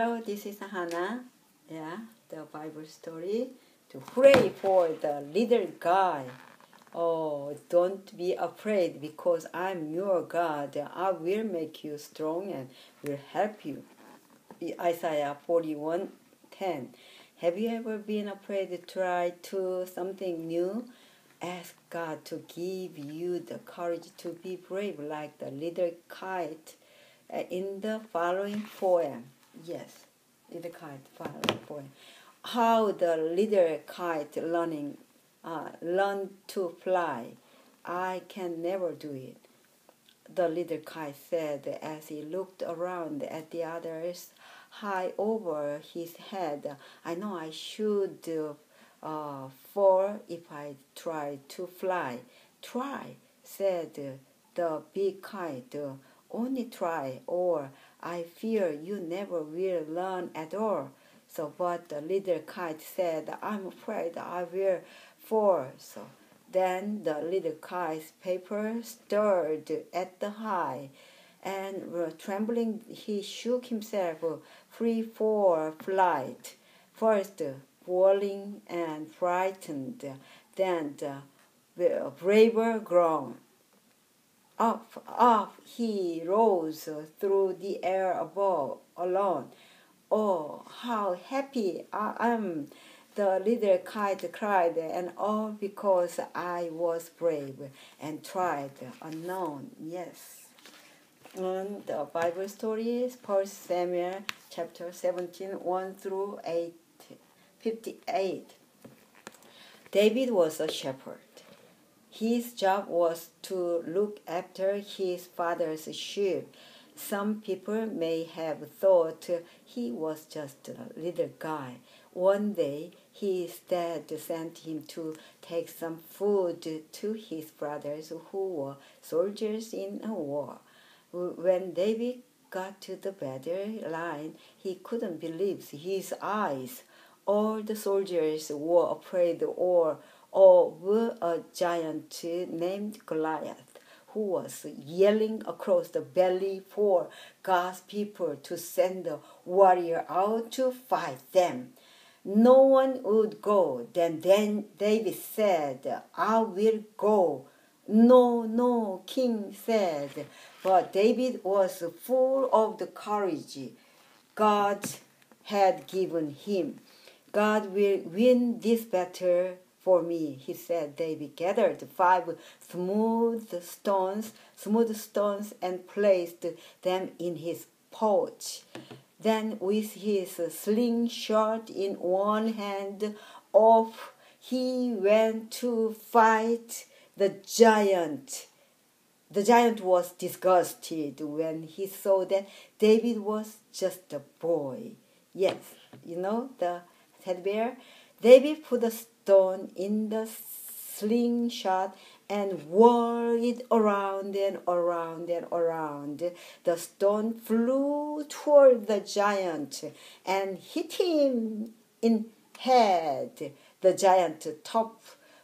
Hello, this is Hannah. Yeah, the Bible story to pray for the little guy. Oh, don't be afraid because I'm your God. I will make you strong and will help you. Isaiah 41 10. Have you ever been afraid to try to something new? Ask God to give you the courage to be brave like the little kite uh, in the following poem. Yes, little kite following poem. How the little kite learning uh, learn to fly. I can never do it. The little kite said as he looked around at the others high over his head. I know I should uh, fall if I try to fly. Try, said the big kite. Only try, or I fear you never will learn at all. So, what the little kite said, I'm afraid I will fall. So, then the little kite's paper stirred at the high, and trembling he shook himself free for flight. First, whirling and frightened, then the braver grown. Up, up he rose through the air above, alone. Oh, how happy I am! The little kite cried, and all because I was brave and tried unknown. Yes. And the Bible story is 1 Samuel chapter 17, 1 through 8, 58. David was a shepherd. His job was to look after his father's sheep. Some people may have thought he was just a little guy. One day, his dad sent him to take some food to his brothers who were soldiers in a war. When David got to the battle line, he couldn't believe his eyes. All the soldiers were afraid or of a giant named Goliath who was yelling across the valley for God's people to send a warrior out to fight them. No one would go. Then, then David said, I will go. No, no, king said. But David was full of the courage God had given him. God will win this battle for me, he said. David gathered five smooth stones, smooth stones, and placed them in his pouch. Then, with his slingshot in one hand, off he went to fight the giant. The giant was disgusted when he saw that David was just a boy. Yes, you know the teddy bear. David put a stone in the slingshot and whirled it around and around and around. The stone flew toward the giant and hit him in head. The giant top,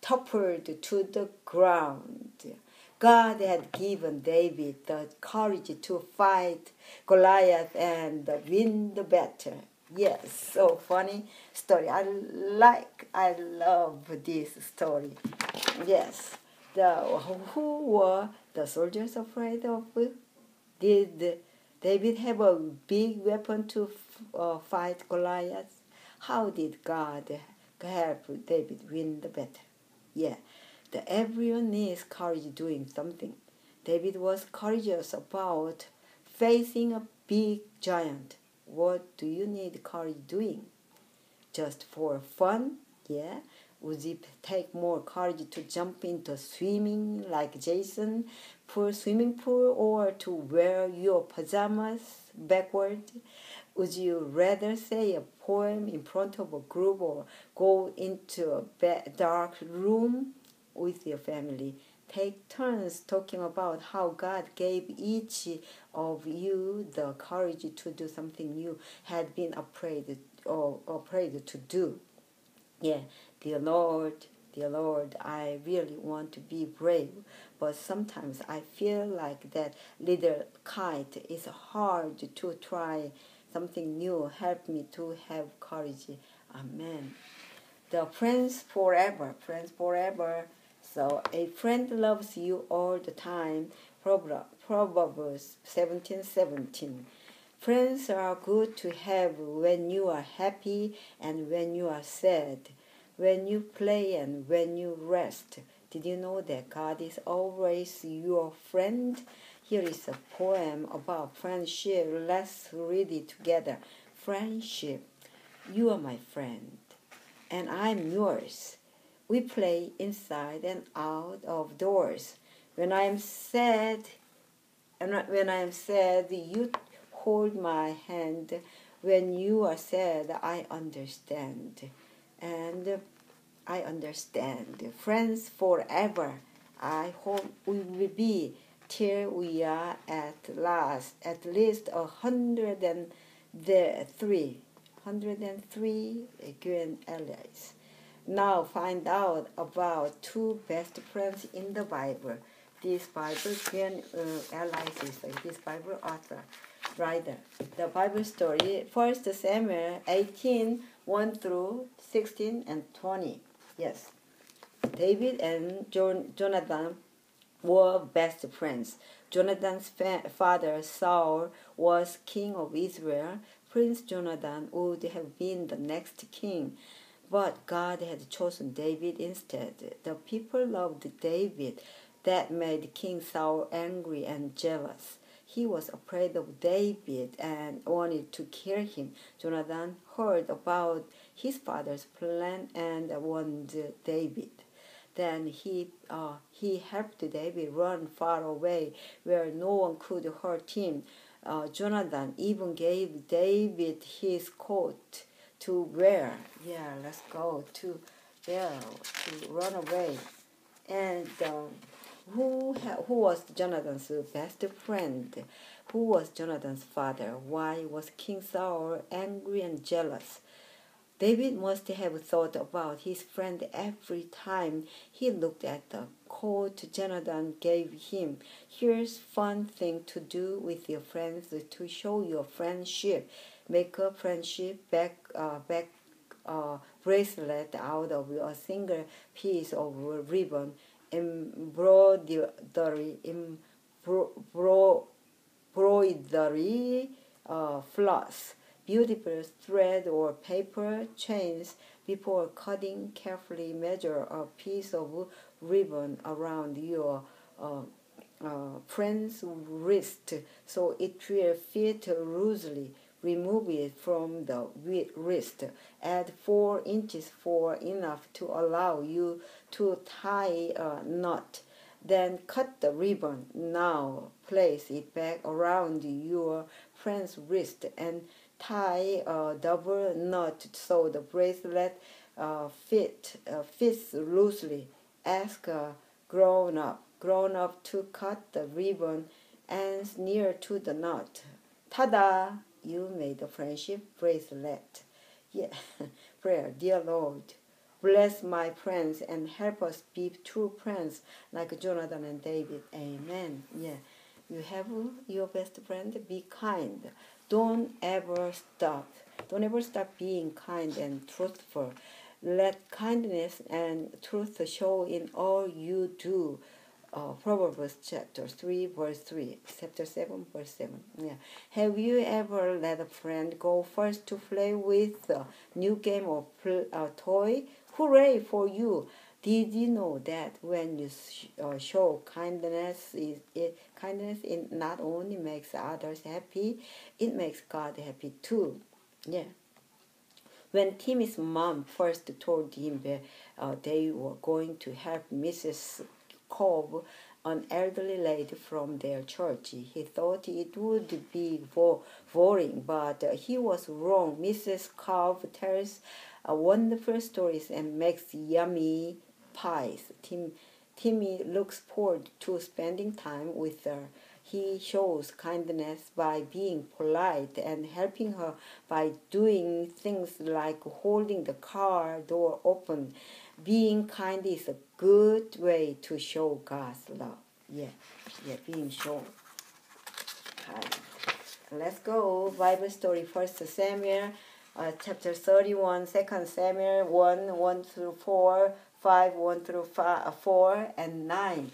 toppled to the ground. God had given David the courage to fight Goliath and win the battle. Yes, so funny story. I like, I love this story. Yes, the who were the soldiers afraid of? Did David have a big weapon to uh, fight Goliath? How did God help David win the battle? Yeah, the everyone needs courage doing something. David was courageous about facing a big giant. What do you need courage doing? Just for fun? Yeah. Would it take more courage to jump into swimming like Jason pool swimming pool or to wear your pajamas backward? Would you rather say a poem in front of a group or go into a dark room with your family? Take turns talking about how God gave each of you the courage to do something you had been afraid or afraid to do. Yeah, dear Lord, dear Lord, I really want to be brave, but sometimes I feel like that little kite is hard to try something new. Help me to have courage. Amen. The friends forever, friends forever. So a friend loves you all the time. Proverbs 17 17. Friends are good to have when you are happy and when you are sad, when you play and when you rest. Did you know that God is always your friend? Here is a poem about friendship. Let's read it together. Friendship. You are my friend, and I'm yours. We play inside and out of doors. When I am sad, and when I am sad, you hold my hand. When you are sad, I understand. And I understand. Friends forever. I hope we will be till we are at last at least a hundred and three hundred and three grand allies. Now find out about two best friends in the Bible. This Bible grand uh, this Bible author writer. The Bible story, First Samuel 18, 1 through 16 and 20. Yes. David and John, Jonathan were best friends. Jonathan's fa- father, Saul, was king of Israel. Prince Jonathan would have been the next king, but God had chosen David instead. The people loved David. That made King Saul angry and jealous. He was afraid of David and wanted to kill him. Jonathan heard about his father's plan and warned David. Then he uh, he helped David run far away where no one could hurt him. Uh, Jonathan even gave David his coat to where? Yeah, let's go to yeah to run away. And um, who who was Jonathan's best friend? Who was Jonathan's father? Why was King Saul angry and jealous? David must have thought about his friend every time he looked at the coat Jonathan gave him. Here's fun thing to do with your friends to show your friendship. Make a friendship back uh, back uh, bracelet out of a single piece of ribbon, embroidery, embroidery uh, floss beautiful thread or paper chains before cutting carefully measure a piece of ribbon around your uh, uh, friend's wrist so it will fit loosely remove it from the wrist add 4 inches for enough to allow you to tie a knot then cut the ribbon now place it back around your friend's wrist and tie a double knot so the bracelet uh, fit uh, fits loosely. Ask a grown up grown up to cut the ribbon ends near to the knot. Ta-da! You made a friendship bracelet. Yeah, prayer, dear Lord, bless my friends and help us be true friends like Jonathan and David. Amen. Yeah, you have your best friend. Be kind don't ever stop. Don't ever stop being kind and truthful. Let kindness and truth show in all you do. Uh, Proverbs chapter 3, verse 3, chapter 7, verse 7. Yeah. Have you ever let a friend go first to play with a new game or uh, toy? Hooray for you! Did you know that when you sh- uh, show kindness, is it kindness it not only makes others happy, it makes God happy too. Yeah. When Timmy's mom first told him that uh, they were going to help Mrs. Cove, an elderly lady from their church, he thought it would be boring, but he was wrong. Mrs. Cove tells wonderful stories and makes yummy pies. Tim, Timmy looks forward to spending time with her. He shows kindness by being polite and helping her by doing things like holding the car door open. Being kind is a good way to show God's love. Yeah, yeah, being shown kind. let's go. Bible story, First Samuel, uh, chapter 31, 2 Samuel 1, 1 through 4, 5, 1 through 5, 4, and 9.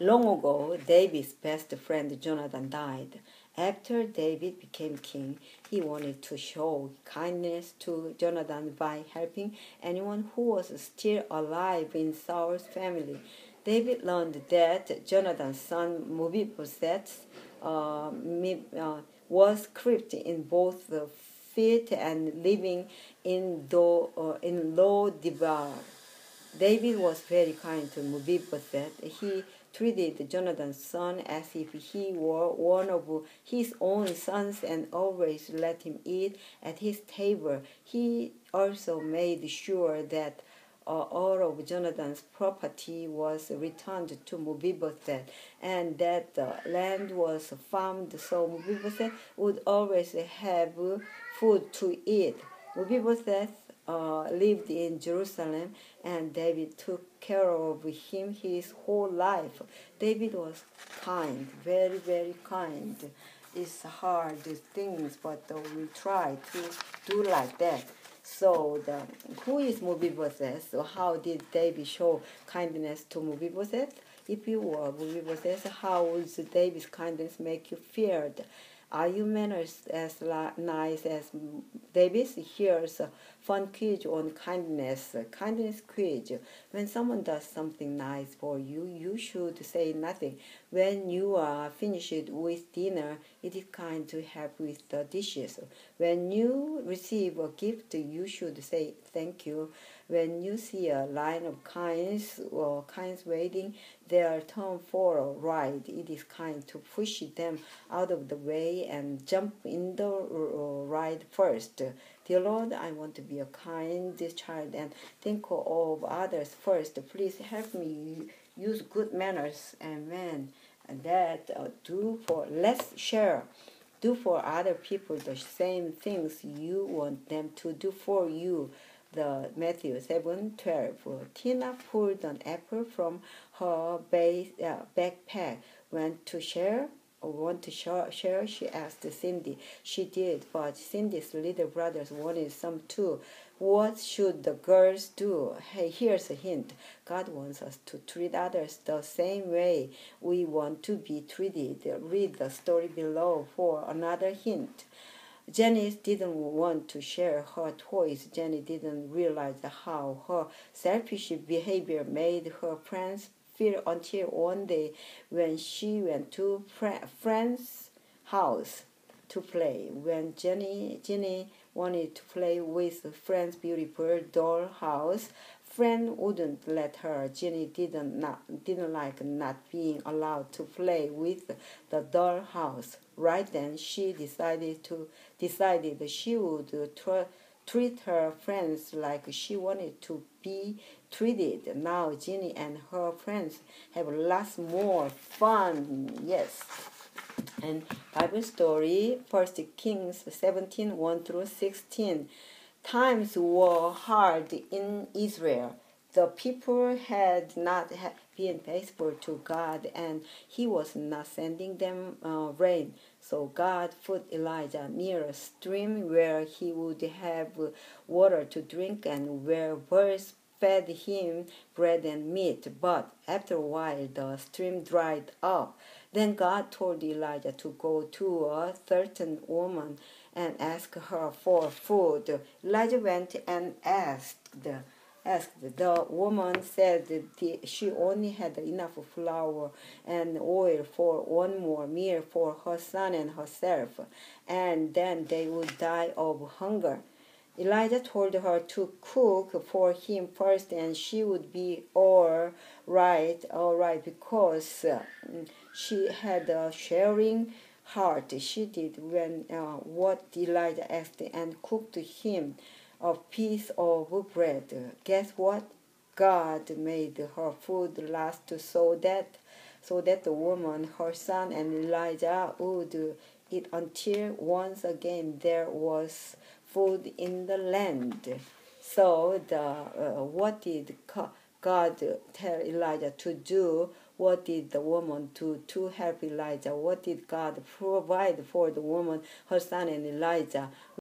Long ago, David's best friend Jonathan died. After David became king, he wanted to show kindness to Jonathan by helping anyone who was still alive in Saul's family. David learned that Jonathan's son Mephibosheth uh, uh, was crippled in both the feet and living in, do, uh, in Lo-debar. David was very kind to Mephibosheth. He treated Jonathan's son as if he were one of his own sons and always let him eat at his table. He also made sure that uh, all of Jonathan's property was returned to Mephibosheth, and that the land was farmed so Mephibosheth would always have food to eat. Mephibosheth uh, lived in Jerusalem, and David took care of him his whole life. David was kind, very, very kind. It's hard things, but uh, we try to do like that. So the who is Mephibosheth? So how did David show kindness to Mephibosheth? If you were Mephibosheth, how would David's kindness make you feared? Are you manners as nice as Davis? Here's fun quiz on kindness. Uh, kindness quiz. When someone does something nice for you, you should say nothing. When you are finished with dinner, it is kind to help with the dishes. When you receive a gift, you should say thank you. When you see a line of kinds or kinds waiting, their turn for a ride, it is kind to push them out of the way and jump in the ride first. Dear Lord, I want to be a kind child and think of others first. Please help me use good manners. Amen. And that uh, do for let's share. Do for other people the same things you want them to do for you the Matthew 7 12. Tina pulled an apple from her base, uh, backpack. Went to share want to share? She asked Cindy. She did, but Cindy's little brothers wanted some too. What should the girls do? Hey, here's a hint. God wants us to treat others the same way we want to be treated. Read the story below for another hint. Jenny didn't want to share her toys. Jenny didn't realize how her selfish behavior made her friends feel until one day when she went to friend's house to play. When Jenny, Jenny wanted to play with friend's beautiful doll house, friend wouldn't let her. Jenny didn't not didn't like not being allowed to play with the dollhouse. Right then, she decided to decided she would tr- treat her friends like she wanted to be treated. Now, Jenny and her friends have lots more fun. Yes. And Bible story, First Kings 17 1 through 16. Times were hard in Israel. The people had not been faithful to God, and He was not sending them uh, rain. So God put Elijah near a stream where he would have water to drink, and where birds fed him bread and meat. But after a while, the stream dried up. Then God told Elijah to go to a certain woman and ask her for food. Elijah went and asked asked. The woman said that she only had enough flour and oil for one more meal for her son and herself, and then they would die of hunger. Elijah told her to cook for him first, and she would be all right, all right, because uh, she had a sharing heart. She did when uh, what Elijah asked and cooked him a piece of bread. Guess what? God made her food last so that so that the woman, her son, and Elijah would eat until once again there was food in the land. So the uh, what did God tell Elijah to do what did the woman do to help Elijah? What did God provide for the woman, her son and Elijah?